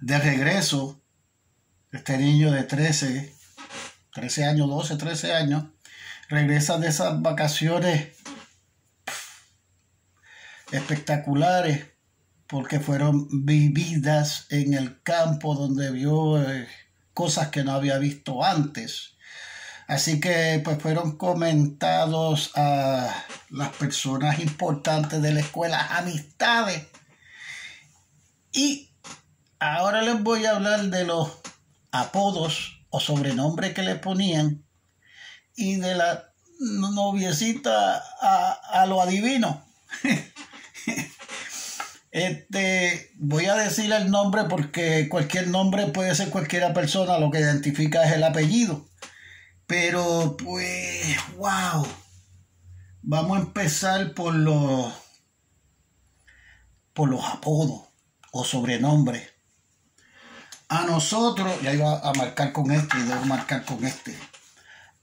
de regreso, este niño de 13, 13 años, 12, 13 años, regresa de esas vacaciones espectaculares porque fueron vividas en el campo donde vio eh, cosas que no había visto antes. Así que pues fueron comentados a las personas importantes de la escuela, amistades. Y ahora les voy a hablar de los apodos o sobrenombres que le ponían y de la noviecita a, a lo adivino. Este, voy a decir el nombre porque cualquier nombre puede ser cualquiera persona, lo que identifica es el apellido. Pero pues, wow. Vamos a empezar por los por los apodos o sobrenombres. A nosotros, ya iba a marcar con este y debo marcar con este.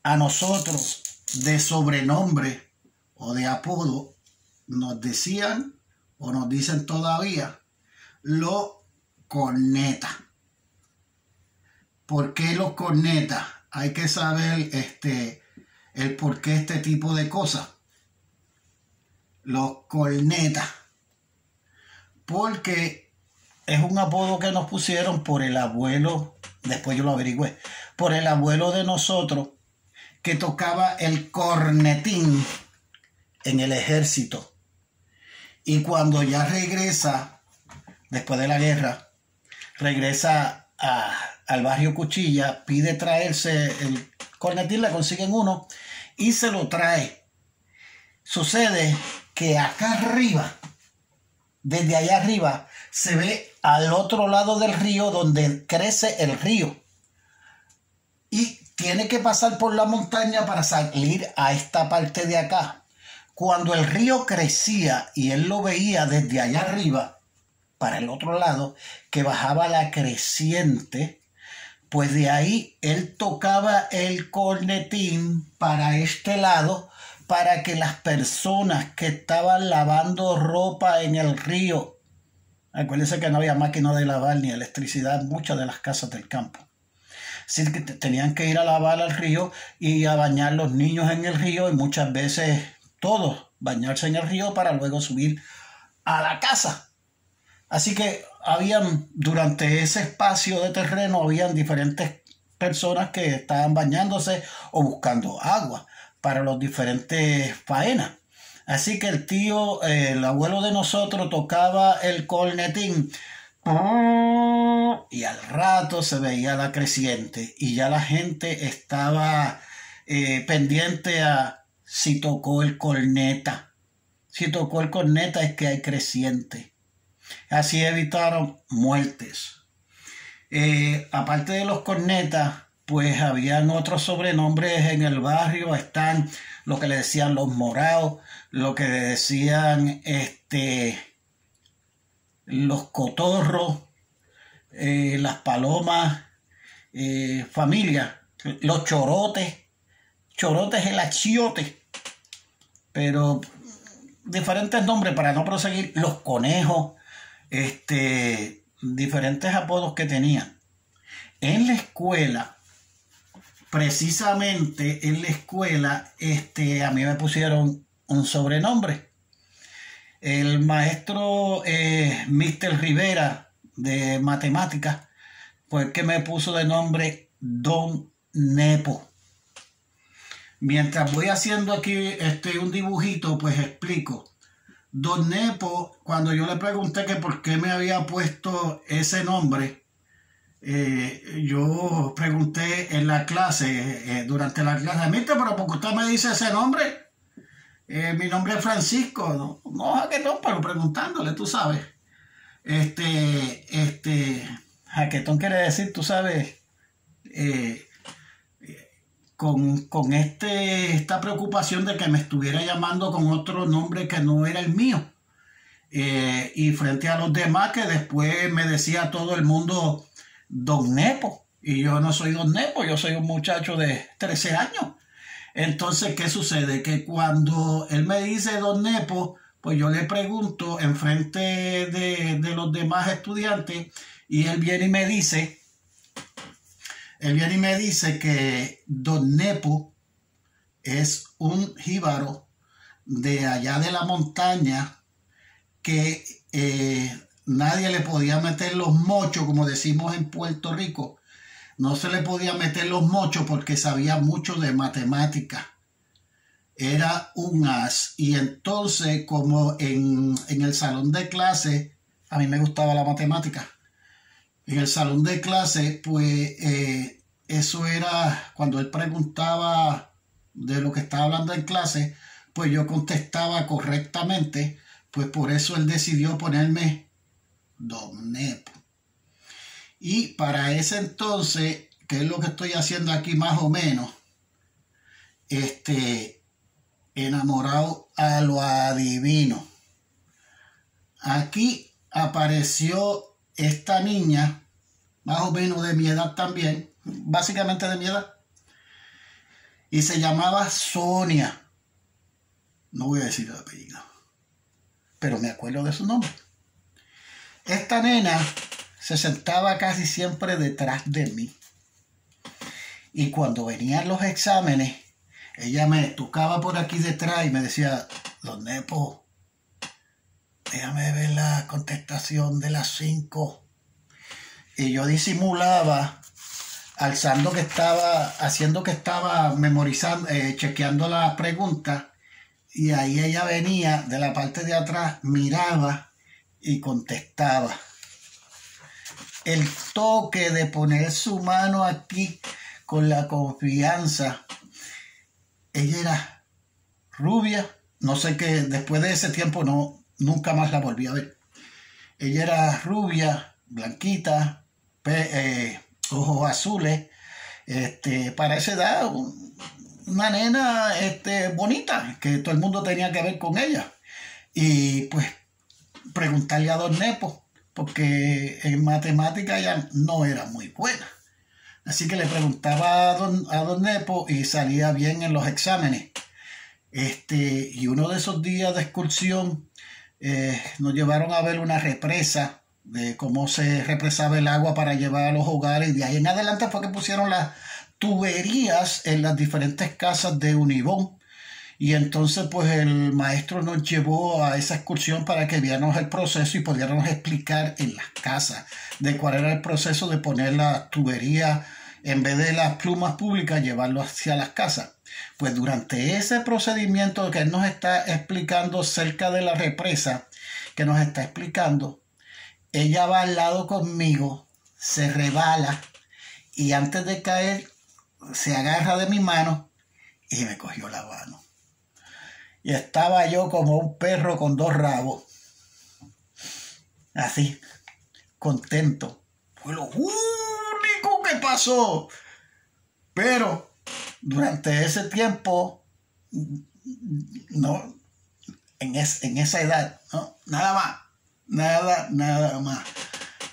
A nosotros de sobrenombre o de apodo nos decían o nos dicen todavía lo corneta. ¿Por qué los corneta? Hay que saber este, el por qué este tipo de cosas. Los cornetas. Porque es un apodo que nos pusieron por el abuelo, después yo lo averigüé, por el abuelo de nosotros que tocaba el cornetín en el ejército. Y cuando ya regresa, después de la guerra, regresa al barrio Cuchilla, pide traerse el cornetín, le consiguen uno y se lo trae. Sucede que acá arriba, desde allá arriba, se ve al otro lado del río donde crece el río. Y tiene que pasar por la montaña para salir a esta parte de acá. Cuando el río crecía y él lo veía desde allá arriba, para el otro lado, que bajaba la creciente, pues de ahí él tocaba el cornetín para este lado para que las personas que estaban lavando ropa en el río, acuérdense que no había máquina de lavar ni electricidad en muchas de las casas del campo. Así que tenían que ir a lavar al río y a bañar los niños en el río y muchas veces todos bañarse en el río para luego subir a la casa. Así que habían, durante ese espacio de terreno, habían diferentes personas que estaban bañándose o buscando agua para los diferentes faenas. Así que el tío, el abuelo de nosotros, tocaba el cornetín y al rato se veía la creciente y ya la gente estaba eh, pendiente a si tocó el corneta. Si tocó el corneta es que hay creciente. Así evitaron muertes. Eh, aparte de los cornetas, pues habían otros sobrenombres en el barrio. Están lo que le decían los morados, lo que le decían este, los cotorros, eh, las palomas, eh, familia, los chorotes Chorote es el achiote, pero diferentes nombres para no proseguir, los conejos, este, diferentes apodos que tenían. En la escuela, precisamente en la escuela, este, a mí me pusieron un sobrenombre. El maestro eh, Mr. Rivera de matemáticas fue que me puso de nombre Don Nepo. Mientras voy haciendo aquí este, un dibujito, pues explico. Don Nepo, cuando yo le pregunté que por qué me había puesto ese nombre, eh, yo pregunté en la clase, eh, durante la clase, mire, pero ¿por qué usted me dice ese nombre? Eh, mi nombre es Francisco, no, no, que no, pero preguntándole, tú sabes. Este, este, jaquetón quiere decir, tú sabes, con, este, esta preocupación de que me estuviera llamando con otro nombre que no era el mío. Y frente a los demás que después me decía todo el mundo Don Nepo. Y yo no soy Don Nepo, yo soy un muchacho de 13 años. Entonces, ¿qué sucede? Que cuando él me dice Don Nepo, pues yo le pregunto en frente de, de los demás estudiantes Y él viene y me dice, él viene y me dice que Don Nepo es un jíbaro de allá de la montaña que eh, nadie le podía meter los mochos, como decimos en Puerto Rico. No se le podía meter los mochos porque sabía mucho de matemática. Era un as. Y entonces, como en, el salón de clase, a mí me gustaba la matemática. En el salón de clase, pues eh, eso era cuando él preguntaba de lo que estaba hablando en clase, pues yo contestaba correctamente, pues por eso él decidió ponerme Nepo. Y para ese entonces, que es lo que estoy haciendo aquí más o menos, este, enamorado a lo adivino. Aquí apareció esta niña, más o menos de mi edad también, básicamente de mi edad, y se llamaba Sonia. No voy a decir el apellido, pero me acuerdo de su nombre. Esta nena se sentaba casi siempre detrás de mí. Y cuando venían los exámenes, ella me tocaba por aquí detrás y me decía, Don Nepo, déjame ver la contestación de las cinco. Y yo disimulaba, alzando que estaba, haciendo que estaba memorizando, eh, chequeando la pregunta, y ahí ella venía de la parte de atrás, miraba y contestaba. El toque de poner su mano aquí con la confianza. Ella era rubia, no sé qué, después de ese tiempo no, nunca más la volví a ver. Ella era rubia, blanquita, eh, ojos azules, este, para esa edad, una nena este, bonita, que todo el mundo tenía que ver con ella. Y pues preguntarle a Don Nepo, porque en matemática ya no era muy buena. Así que le preguntaba a Don, a Don Nepo y salía bien en los exámenes. Este, y uno de esos días de excursión eh, nos llevaron a ver una represa de cómo se represaba el agua para llevar a los hogares. Y de ahí en adelante fue que pusieron las tuberías en las diferentes casas de Unibón y entonces pues el maestro nos llevó a esa excursión para que viéramos el proceso y pudiéramos explicar en las casas de cuál era el proceso de poner la tubería en vez de las plumas públicas, llevarlo hacia las casas. Pues durante ese procedimiento que él nos está explicando cerca de la represa, que nos está explicando, ella va al lado conmigo, se rebala y antes de caer se agarra de mi mano y me cogió la mano y estaba yo como un perro con dos rabos. Así, contento. Fue lo único que pasó. Pero durante ese tiempo, no, en, en esa edad, no, nada más, nada, nada más.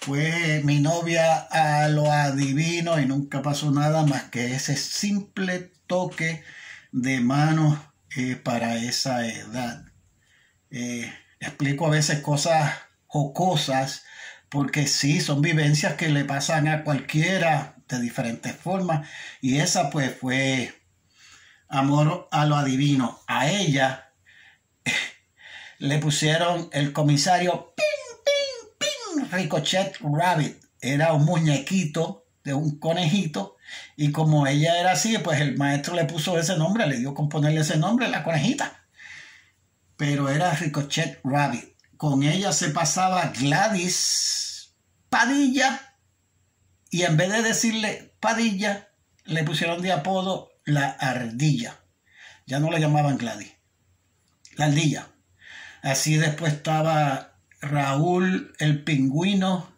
Fue mi novia a lo adivino y nunca pasó nada más que ese simple toque de mano eh, para esa edad. Eh, explico a veces cosas jocosas porque sí, son vivencias que le pasan a cualquiera de diferentes formas y esa pues fue amor a lo adivino. A ella le pusieron el comisario ping, ping, ping, Ricochet Rabbit. Era un muñequito de un conejito y como ella era así, pues el maestro le puso ese nombre, le dio con ponerle ese nombre, la conejita. Pero era Ricochet Rabbit. Con ella se pasaba Gladys Padilla. Y en vez de decirle Padilla, le pusieron de apodo la ardilla. Ya no le llamaban Gladys. La ardilla. Así después estaba Raúl el pingüino,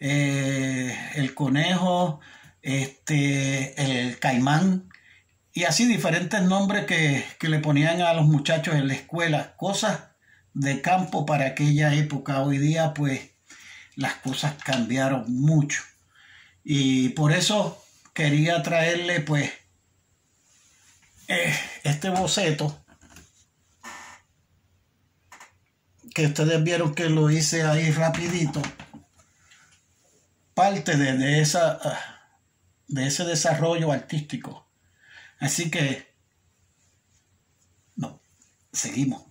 eh, el conejo, este, el caimán, y así diferentes nombres que, que, le ponían a los muchachos en la escuela, cosas de campo para aquella época. Hoy día, pues, las cosas cambiaron mucho. Y por eso quería traerle, pues, eh, este boceto que ustedes vieron que lo hice ahí rapidito parte de, esa, de ese desarrollo artístico. Así que, no, seguimos.